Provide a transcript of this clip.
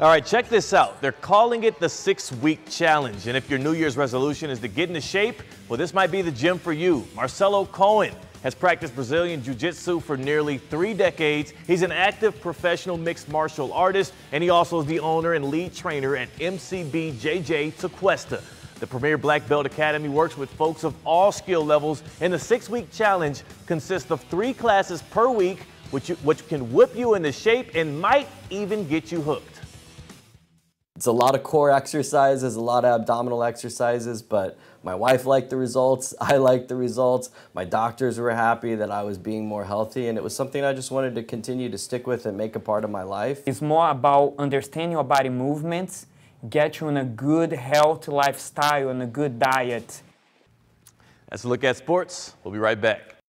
All right, check this out. They're calling it the six week challenge. And if your New Year's resolution is to get into shape, well, this might be the gym for you. Marcelo Cohen has practiced Brazilian Jiu Jitsu for nearly three decades. He's an active professional mixed martial artist, and he also is the owner and lead trainer at MCB JJ Tequesta. The Premier Black Belt Academy works with folks of all skill levels, and the six week challenge consists of three classes per week, which, you, which can whip you into shape and might even get you hooked. It's a lot of core exercises, a lot of abdominal exercises, but my wife liked the results, I liked the results, my doctors were happy that I was being more healthy, and it was something I just wanted to continue to stick with and make a part of my life. It's more about understanding your body movements, get you in a good health lifestyle and a good diet. That's a look at sports. We'll be right back.